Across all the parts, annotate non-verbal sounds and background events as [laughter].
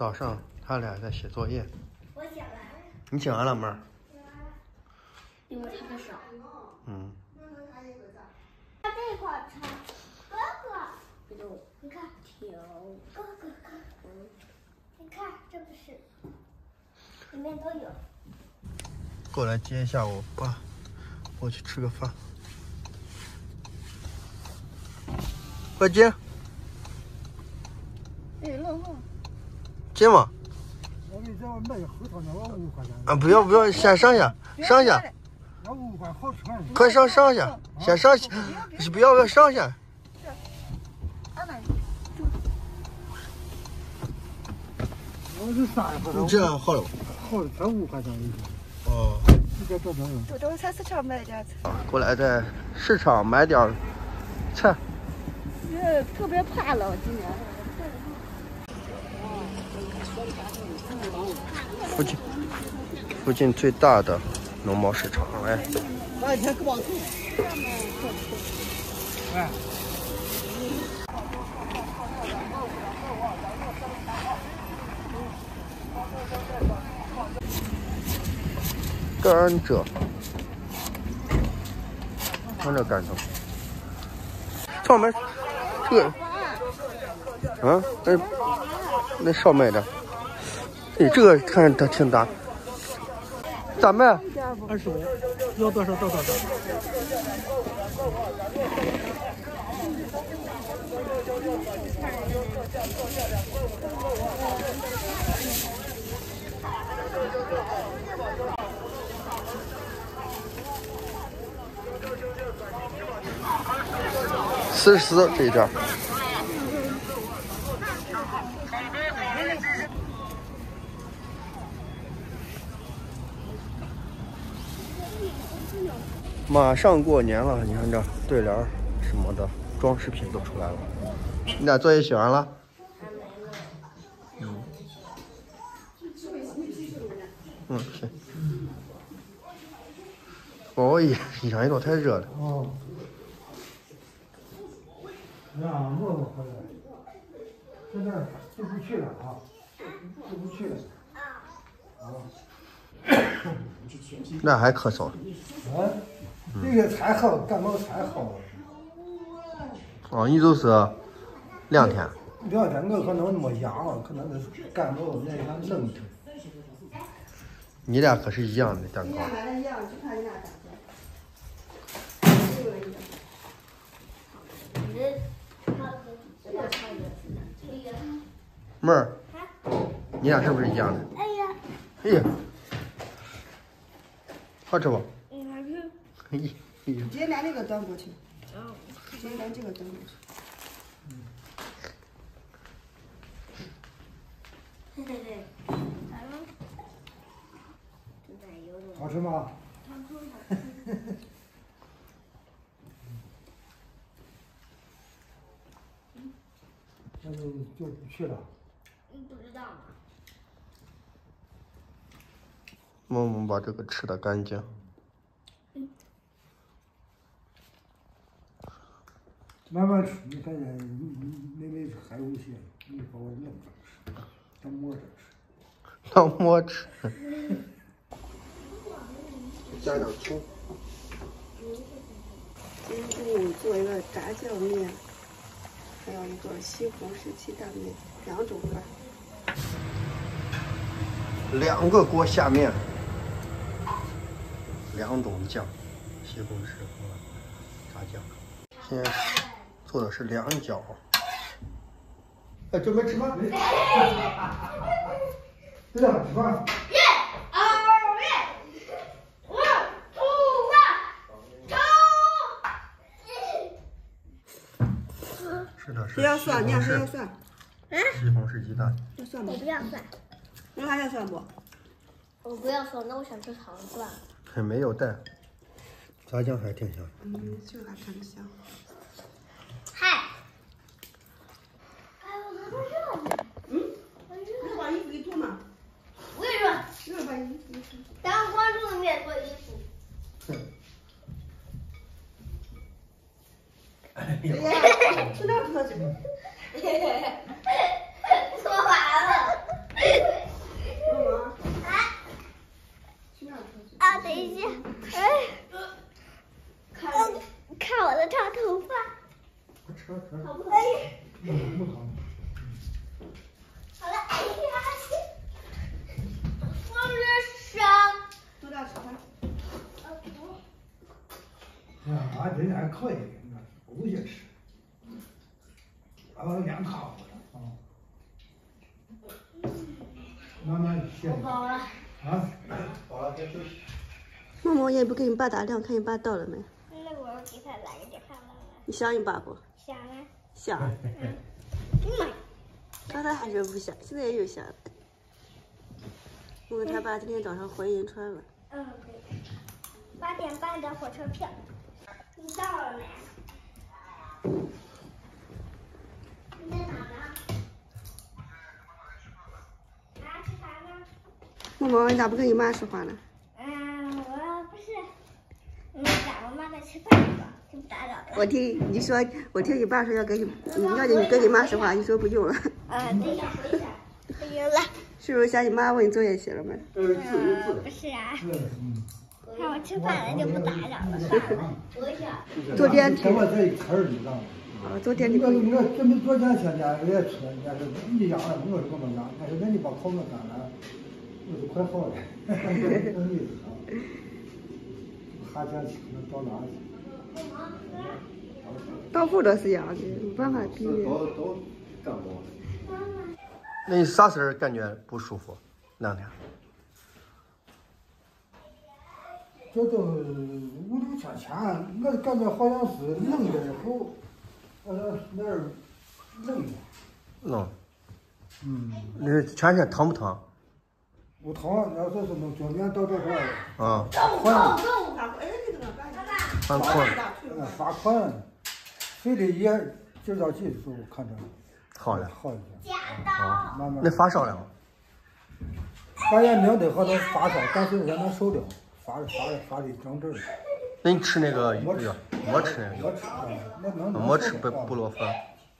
早上他俩在写作业。我写完了。你写完了，妹儿？因为他的少。嗯。他这块抄，哥哥，你看，条，哥哥哥，你看，这不是，里面都有。过来接一下我爸，我去吃个饭。快接。哎，老王。接嘛。我给你讲，买后头那我五块钱。啊，不要不要，先上下，上下。要五块好吃。快上上下，先上下，不要不要上下。我是三块。你这样好了。好了，才五块钱一个。哦。你这这这。就到菜市场买点菜。过来在市场买点菜。这特别怕冷，今年。附近，附近最大的农贸市场，哎。哎。甘蔗，看这甘蔗，上面这个，啊，那那少买点。这个看着它挺大，咋卖？二十五，要多少多少的。四十四这一点。马上过年了，你看这对联什么的装饰品都出来了。你俩作业写完了？嗯。嗯，行。我衣衣裳也都太热了。哦。啊，磨磨回来，现在就不去了啊，就不去了。啊。那还咳嗽？啊。这个才好，感冒才好。哦，你就是两天。两天，我可能没阳，可能是感冒，那天冷的。你俩可是一样的蛋糕。妹儿，你俩是不是一样的？哎呀！哎呀！好吃不？[laughs] 直接拿那个端过去，直接拿这个端过去。对对对，好吃吗？那就就不去了。你不知道吗？默默把这个吃的干净。慢慢吃，你看见妹妹还有些，你把我弄着吃，当馍着吃。[laughs] 当馍吃。[laughs] 加点葱。今天中午做一个炸酱面，还有一个西红柿鸡蛋面，两种饭。两个锅下面，两种酱，西红柿和炸酱。先。做的是两角。哎，准备吃饭。对呀，[laughs] 吃饭。一、二、三、四、五、六、吃的是。不要蒜，你要不要蒜？西红柿鸡蛋。要蒜吗？我不要蒜。你还要蒜不？我不要蒜，那我想吃糖蒜。还没有带，炸酱还挺香。嗯，就还挺香。哎，看我的长头发。好了，哎呀，放着手。多吃。啊，我。的还可以，了。哦。慢慢吃。不饱了。啊，饱了再吃。默默也不给你爸打量，看你爸到了没？那我给他来个电话了。你想你爸不？想啊。想。嗯。刚才还是不想，现在也有想。因为他爸今天早上回银川了。嗯，对。八点半的火车票。你到了没？你在哪呢？啊，吃啥呢？默默，你咋不跟你妈说话呢？嗯，我不是，那个我妈在吃饭吧，就不打扰了。我听你说，我听你爸说要给你，你要你跟你妈说话，你说不用了，啊，对呀，不用了。是不是想你妈问你作业写了没？嗯，字。不是啊，嗯。看我吃饭了就不打扰了，算了。昨天给我这一词儿，你？啊，昨天你我我这么昨天前天我也吃，人家说你养了，我说我没养，他说那你把烤肉干了，我说快好了，[laughs] 那意思啊。夏天去那到哪去？到处都是一样的，没办法避免。都都干过。那你啥时候感觉不舒服？两天？这都五六天前，我感觉好像是冷了以后，好像那儿冷了。冷。嗯，那全身疼不疼？不疼，要说是能脚面到这块儿，啊，困，犯困。呃发困，睡了一夜，今儿早起的时候看着好了。好一点，夹刀。慢慢那。发烧了吗？半夜明得好能发烧，但是人能受了，发发发的整阵儿。那你吃那个我药？没吃那个我吃啊，那能药，没吃布布洛芬。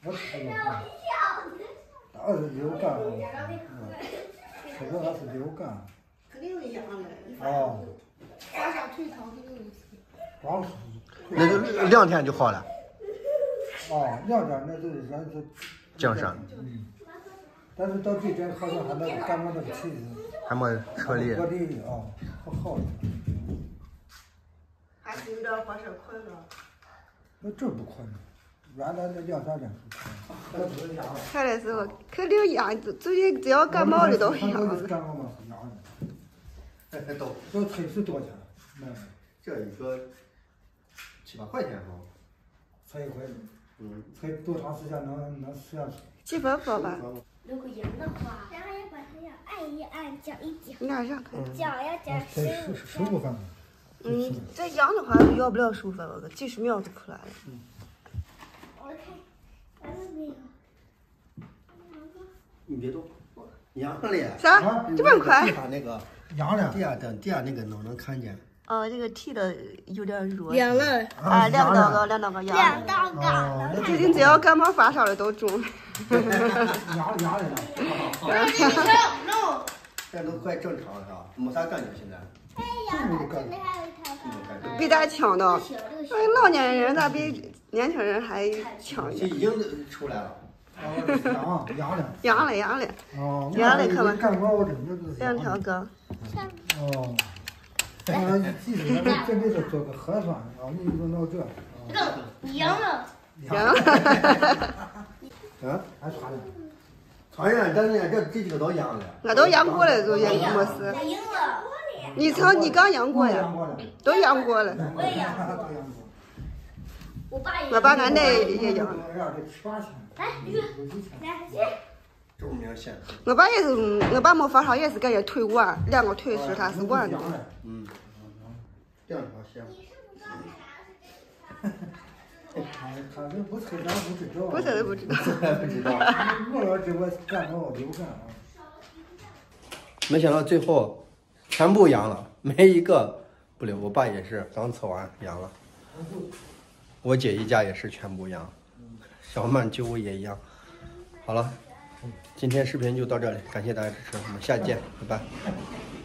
我吃布洛芬，那是流感这个还是流感。肯定是一样的。哦，发烧退烧肯定是。光是那就两天就好了，哦，两天那就是人是精神嗯，但是到最近好像还那个感冒那个气还没彻底。彻底啊，好好一点。还是有点火车困了。那这不困，原来那两三天是困，那都是哑的。看的时候肯定一样，最近只要感冒的都一样的。[laughs] 感冒嘛是哑的，都这推是多少钱？买的这一个七八块钱哈。才一块，嗯。才多长时间能能吃下去？几分分吧？如果阳的话，然后要把它要按一按，搅一搅，你俩让看。搅要搅十才五十十五分钟。嗯，这羊的话要不了十五分钟，几十秒就出来了。你别动，阳了。啥？这么快地？下那个阳了地。下等，地下那个能能看见。哦，这个剃的有点弱。凉了，啊，两道阳了杠，两道杠两阳。道杠哦，了。那最近只要感冒发烧的都中。阳了阳了。这 [laughs] 都快正常了是吧？没啥感觉现在。哎呀，这里还有一条没感觉。比咱强的，哎，老年人咋比年轻人还强一点？这已经出来了。哦，阳阳了。阳了，阳了，哦，阳了可吧感冒的那个是两条杠。哦，俺记得咱们准备是做个核酸，然后你弄到这，啊，你阳了，阳了，嗯，还传了，传染，但是呢，这这几个都阳了。俺都阳过了，都也没事。我赢了，你曾你刚阳过呀？阳过了，都阳过了。我也阳过，我爸也我爸俺奶也阳了。来，你有几千。来，这么明显。我爸也是，我爸没发烧，也是感觉腿腕，两个腿是他是弯的。嗯。两条线。他他这不测咱不知道。不是不知道。不知道。我要知我感冒流感啊。没想到最后全部阳了，[laughs] 没一个不留。我爸也是刚测完阳了，我姐一家也是全部阳，小曼舅也一样。好了，今天视频就到这里，感谢大家支持，我们下期见，拜拜。